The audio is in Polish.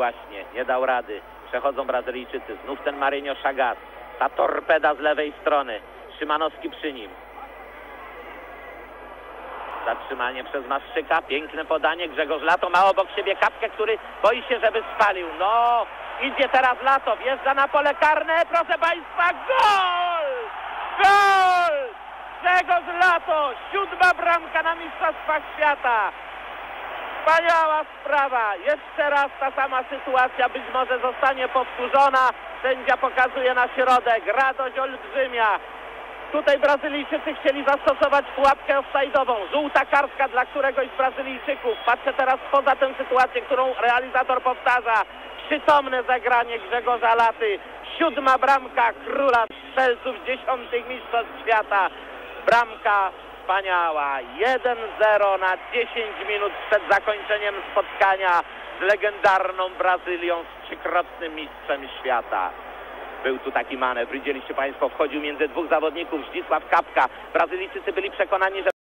właśnie, nie dał rady. Przechodzą Brazylijczycy. Znów ten Marinho Chagas. Ta torpeda z lewej strony. Szymanowski przy nim. Zatrzymanie przez Maszczyka. Piękne podanie. Grzegorz Lato ma obok siebie kapkę, który boi się, żeby spalił. No, idzie teraz Lato. Wjeżdża na pole karne. Proszę Państwa, gol! Gol! Grzegorz Lato. Siódma bramka na Mistrzostwach Świata. Wspaniała sprawa. Jeszcze raz ta sama sytuacja być może zostanie powtórzona. Sędzia pokazuje na środek. Radość olbrzymia. Tutaj Brazylijczycy chcieli zastosować pułapkę offside'ową. Żółta kartka dla któregoś z Brazylijczyków. Patrzę teraz poza tę sytuację, którą realizator powtarza. Przytomne zagranie Grzegorza Laty. Siódma bramka króla strzelców dziesiątych mistrzostw świata. Bramka wspaniała. 1-0 na 10 minut przed zakończeniem spotkania z legendarną Brazylią, z trzykrotnym mistrzem świata. Był tu taki manewr, widzieliście Państwo, wchodził między dwóch zawodników, Zdzisław Kapka. Brazylijczycy byli przekonani, że